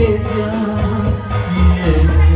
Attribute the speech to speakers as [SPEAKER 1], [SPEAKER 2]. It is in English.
[SPEAKER 1] Yeah, yeah.